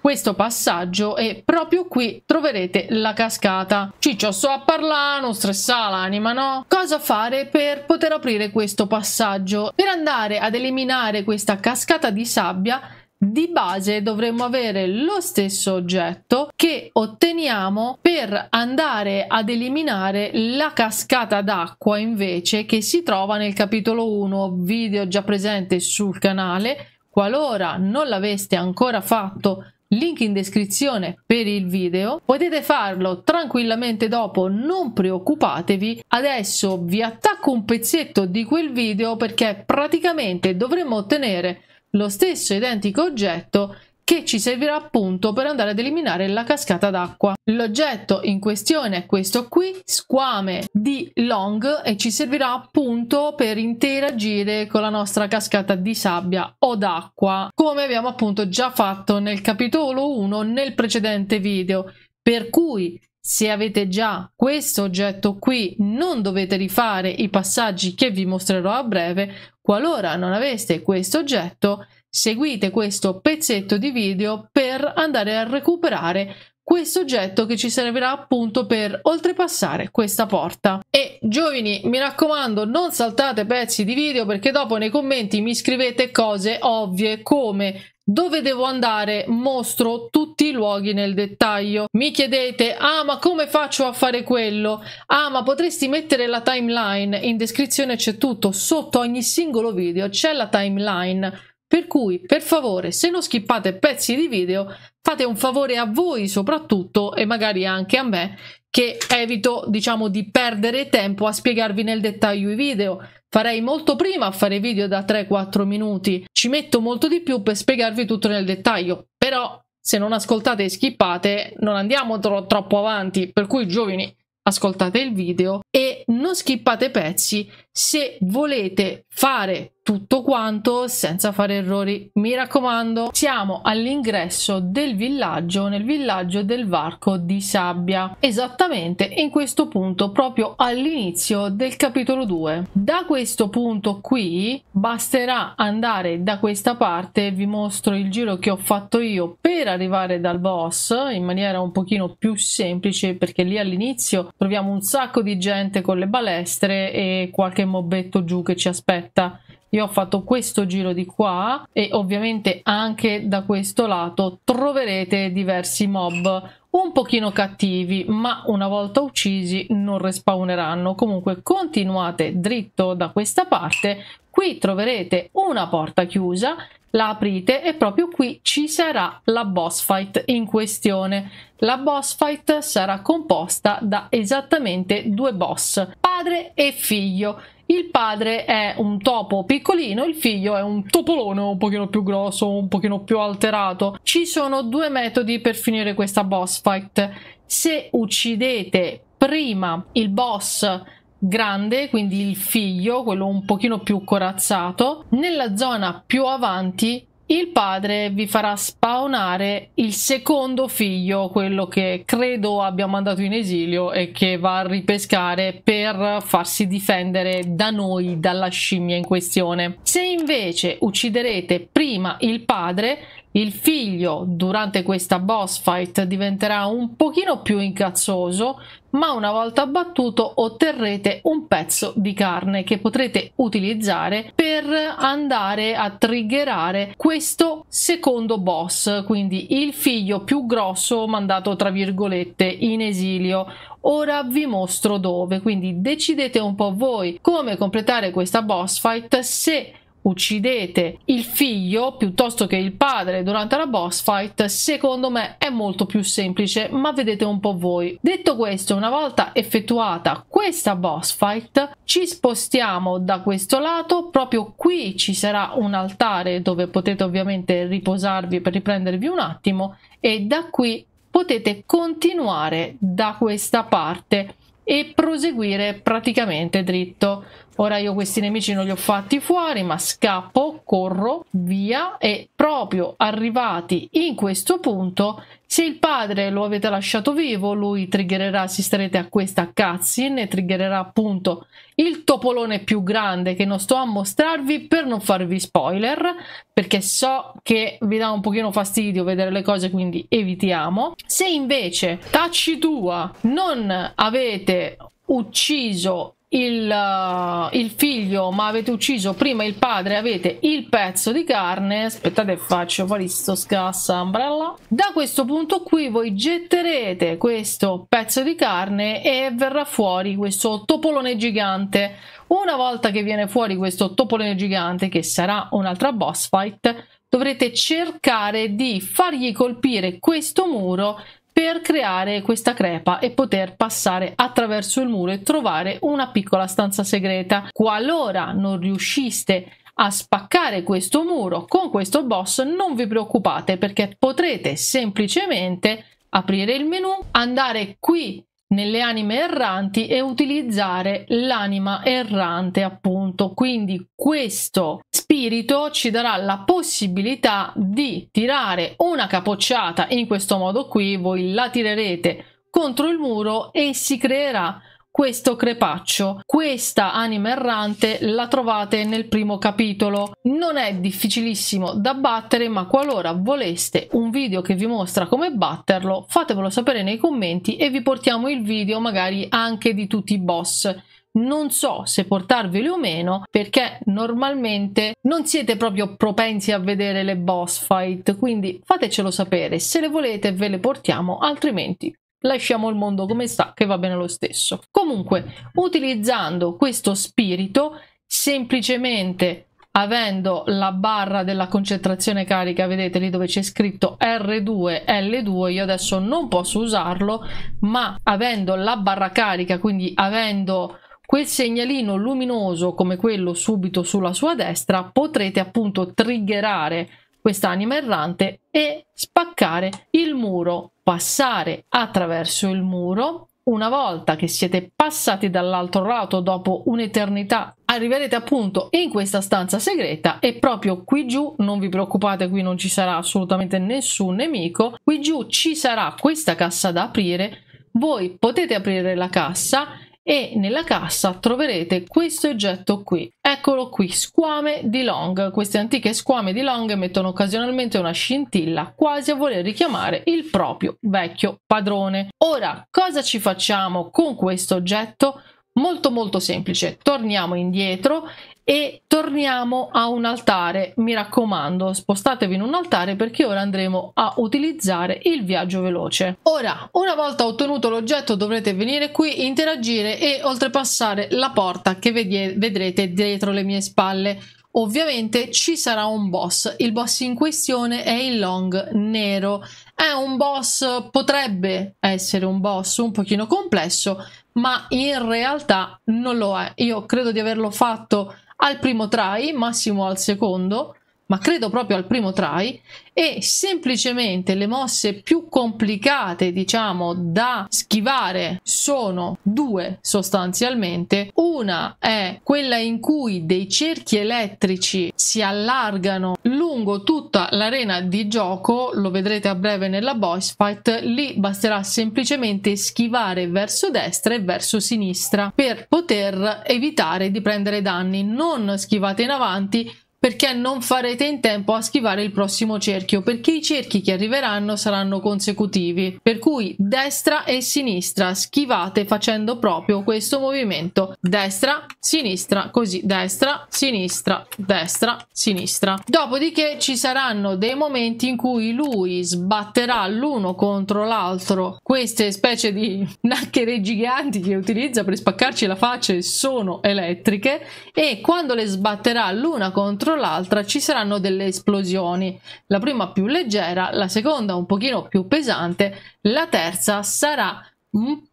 questo passaggio e proprio qui troverete la cascata. Ciccio, sto a parlare, non stressa l'anima, no? Cosa fare per poter aprire questo passaggio? Per andare ad eliminare questa cascata di sabbia di base dovremmo avere lo stesso oggetto che otteniamo per andare ad eliminare la cascata d'acqua invece che si trova nel capitolo 1 video già presente sul canale qualora non l'aveste ancora fatto link in descrizione per il video. Potete farlo tranquillamente dopo non preoccupatevi. Adesso vi attacco un pezzetto di quel video perché praticamente dovremmo ottenere lo stesso identico oggetto che ci servirà appunto per andare ad eliminare la cascata d'acqua. L'oggetto in questione è questo qui, squame di long e ci servirà appunto per interagire con la nostra cascata di sabbia o d'acqua, come abbiamo appunto già fatto nel capitolo 1 nel precedente video. Per cui se avete già questo oggetto qui non dovete rifare i passaggi che vi mostrerò a breve, qualora non aveste questo oggetto Seguite questo pezzetto di video per andare a recuperare questo oggetto che ci servirà appunto per oltrepassare questa porta. E giovani, mi raccomando, non saltate pezzi di video perché dopo nei commenti mi scrivete cose ovvie come dove devo andare mostro tutti i luoghi nel dettaglio. Mi chiedete, ah ma come faccio a fare quello? Ah ma potresti mettere la timeline, in descrizione c'è tutto, sotto ogni singolo video c'è la timeline per cui, per favore, se non skippate pezzi di video, fate un favore a voi soprattutto e magari anche a me, che evito, diciamo, di perdere tempo a spiegarvi nel dettaglio i video. Farei molto prima a fare video da 3-4 minuti, ci metto molto di più per spiegarvi tutto nel dettaglio, però se non ascoltate e skippate non andiamo tro troppo avanti, per cui giovani ascoltate il video e non skippate pezzi. Se volete fare tutto quanto senza fare errori. Mi raccomando, siamo all'ingresso del villaggio, nel villaggio del varco di sabbia, esattamente in questo punto, proprio all'inizio del capitolo 2. Da questo punto qui basterà andare da questa parte, vi mostro il giro che ho fatto io per arrivare dal boss in maniera un pochino più semplice perché lì all'inizio troviamo un sacco di gente con le balestre e qualche mobetto giù che ci aspetta io ho fatto questo giro di qua e ovviamente anche da questo lato troverete diversi mob un pochino cattivi ma una volta uccisi non respawneranno. Comunque continuate dritto da questa parte qui troverete una porta chiusa la aprite e proprio qui ci sarà la boss fight in questione la boss fight sarà composta da esattamente due boss padre e figlio il padre è un topo piccolino, il figlio è un topolone un pochino più grosso, un pochino più alterato. Ci sono due metodi per finire questa boss fight. Se uccidete prima il boss grande, quindi il figlio, quello un pochino più corazzato, nella zona più avanti il padre vi farà spawnare il secondo figlio, quello che credo abbia mandato in esilio e che va a ripescare per farsi difendere da noi, dalla scimmia in questione. Se invece ucciderete prima il padre, il figlio durante questa boss fight diventerà un pochino più incazzoso, ma una volta abbattuto otterrete un pezzo di carne che potrete utilizzare per andare a triggerare questo secondo boss, quindi il figlio più grosso mandato tra virgolette in esilio. Ora vi mostro dove, quindi decidete un po' voi come completare questa boss fight se uccidete il figlio piuttosto che il padre durante la boss fight, secondo me è molto più semplice, ma vedete un po' voi. Detto questo, una volta effettuata questa boss fight, ci spostiamo da questo lato, proprio qui ci sarà un altare dove potete ovviamente riposarvi per riprendervi un attimo e da qui potete continuare da questa parte e proseguire praticamente dritto. Ora io questi nemici non li ho fatti fuori, ma scappo, corro via e proprio arrivati in questo punto se il padre lo avete lasciato vivo, lui triggererà, assisterete a questa cutscene e triggererà appunto il topolone più grande che non sto a mostrarvi per non farvi spoiler, perché so che vi dà un pochino fastidio vedere le cose, quindi evitiamo. Se invece, tacci tua, non avete ucciso il, uh, il, figlio ma avete ucciso prima il padre avete il pezzo di carne. Aspettate faccio fuori sto scassa umbrella. Da questo punto qui voi getterete questo pezzo di carne e verrà fuori questo topolone gigante. Una volta che viene fuori questo topolone gigante che sarà un'altra boss fight dovrete cercare di fargli colpire questo muro per creare questa crepa e poter passare attraverso il muro e trovare una piccola stanza segreta. Qualora non riusciste a spaccare questo muro con questo boss, non vi preoccupate perché potrete semplicemente aprire il menu, andare qui nelle anime erranti e utilizzare l'anima errante appunto quindi questo spirito ci darà la possibilità di tirare una capocciata in questo modo qui voi la tirerete contro il muro e si creerà questo crepaccio. Questa anima errante la trovate nel primo capitolo. Non è difficilissimo da battere, ma qualora voleste un video che vi mostra come batterlo, fatevelo sapere nei commenti e vi portiamo il video magari anche di tutti i boss non so se portarveli o meno perché normalmente non siete proprio propensi a vedere le boss fight quindi fatecelo sapere se le volete ve le portiamo altrimenti lasciamo il mondo come sta, che va bene lo stesso. Comunque, utilizzando questo spirito, semplicemente avendo la barra della concentrazione carica, vedete lì dove c'è scritto R2, L2, io adesso non posso usarlo, ma avendo la barra carica, quindi avendo quel segnalino luminoso come quello subito sulla sua destra, potrete appunto triggerare quest'anima errante e spaccare il muro, passare attraverso il muro. Una volta che siete passati dall'altro lato dopo un'eternità, arriverete appunto in questa stanza segreta e proprio qui giù, non vi preoccupate, qui non ci sarà assolutamente nessun nemico, qui giù ci sarà questa cassa da aprire, voi potete aprire la cassa e nella cassa troverete questo oggetto qui. Eccolo qui, squame di Long. Queste antiche squame di Long emettono occasionalmente una scintilla, quasi a voler richiamare il proprio vecchio padrone. Ora, cosa ci facciamo con questo oggetto? Molto molto semplice, torniamo indietro e torniamo a un altare. Mi raccomando, spostatevi in un altare perché ora andremo a utilizzare il viaggio veloce. Ora, una volta ottenuto l'oggetto dovrete venire qui, interagire e oltrepassare la porta che vedrete dietro le mie spalle. Ovviamente ci sarà un boss, il boss in questione è il Long Nero, è un boss, potrebbe essere un boss un pochino complesso, ma in realtà non lo è. Io credo di averlo fatto al primo try, massimo al secondo, ma credo proprio al primo try, e semplicemente le mosse più complicate, diciamo, da schivare sono due sostanzialmente. Una è quella in cui dei cerchi elettrici si allargano lungo tutta l'arena di gioco, lo vedrete a breve nella boss fight, lì basterà semplicemente schivare verso destra e verso sinistra per poter evitare di prendere danni. Non schivate in avanti perché non farete in tempo a schivare il prossimo cerchio, perché i cerchi che arriveranno saranno consecutivi. Per cui destra e sinistra schivate facendo proprio questo movimento. Destra, sinistra, così destra, sinistra, destra, sinistra. Dopodiché ci saranno dei momenti in cui lui sbatterà l'uno contro l'altro queste specie di nacchere giganti che utilizza per spaccarci la faccia sono elettriche e quando le sbatterà l'una contro contro l'altra ci saranno delle esplosioni. La prima più leggera, la seconda un pochino più pesante, la terza sarà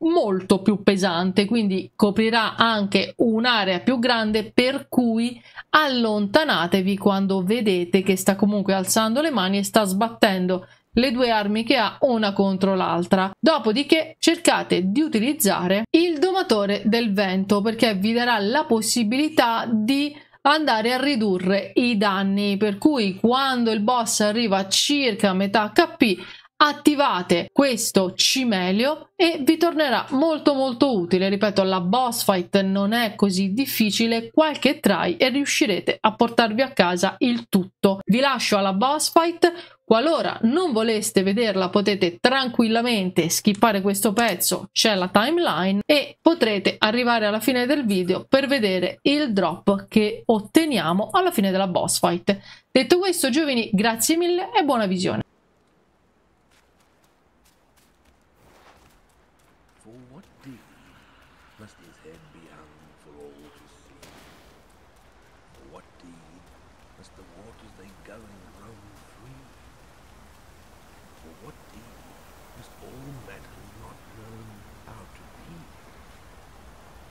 molto più pesante quindi coprirà anche un'area più grande per cui allontanatevi quando vedete che sta comunque alzando le mani e sta sbattendo le due armi che ha una contro l'altra. Dopodiché cercate di utilizzare il domatore del vento perché vi darà la possibilità di andare a ridurre i danni per cui quando il boss arriva a circa metà HP attivate questo cimelio e vi tornerà molto molto utile. Ripeto la boss fight non è così difficile. Qualche try e riuscirete a portarvi a casa il tutto. Vi lascio alla boss fight. Qualora non voleste vederla potete tranquillamente skippare questo pezzo. C'è la timeline e potrete arrivare alla fine del video per vedere il drop che otteniamo alla fine della boss fight. Detto questo giovani grazie mille e buona visione what deed must the waters they govern roam free? For what deed must all matter not known how to be?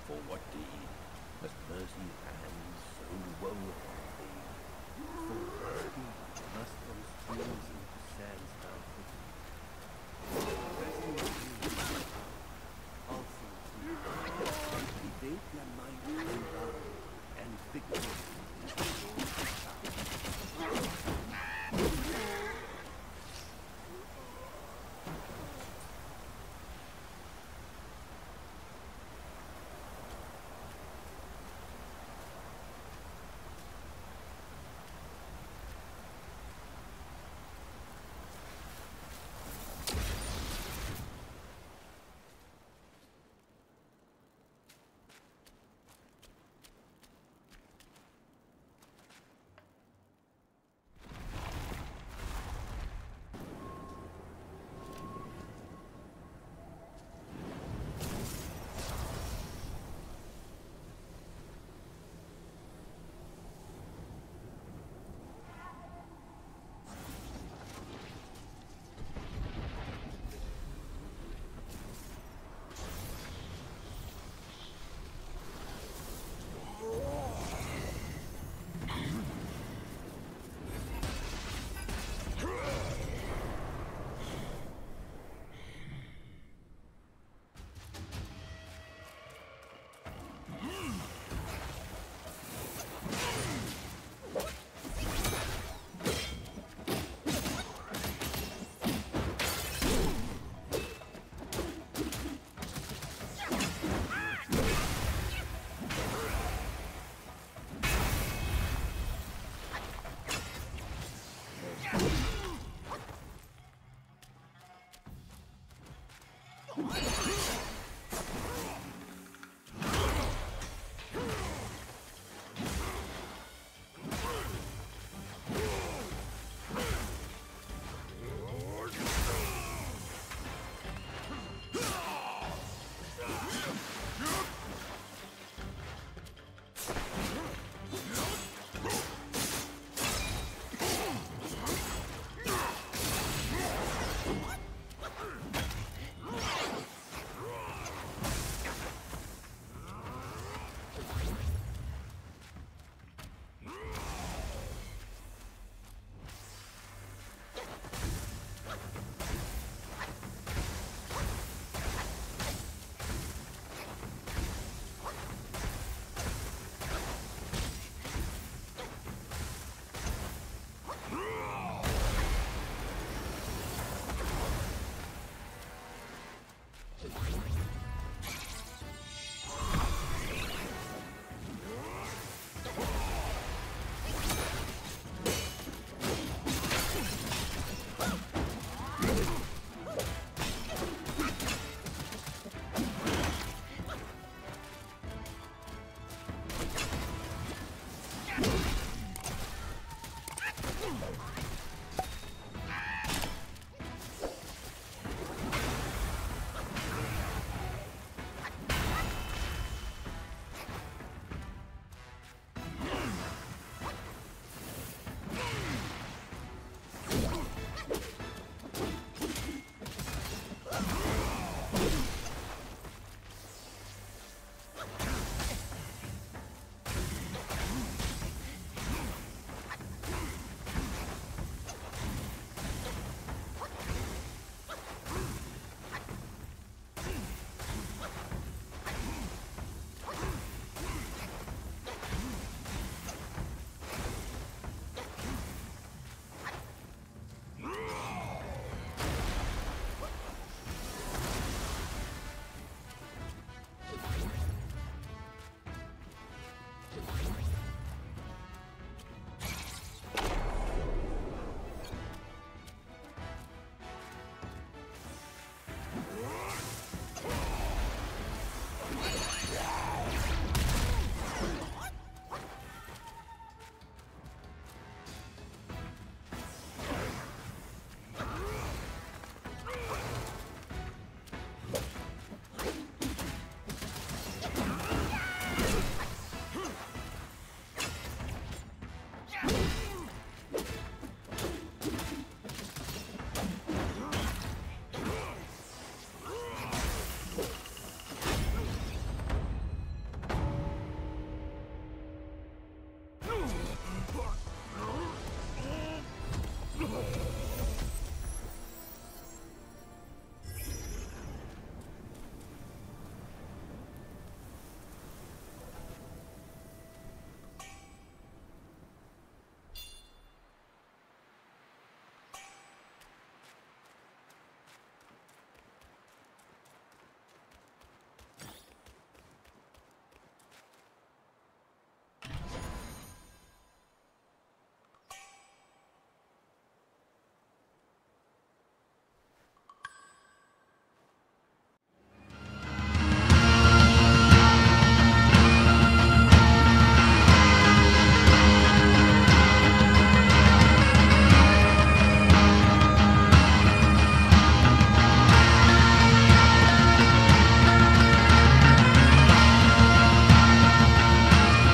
For what deed must mercy's hands so woe upon thee? For what deed must those fields and sands thou pity? Also, they their minds mind and victims.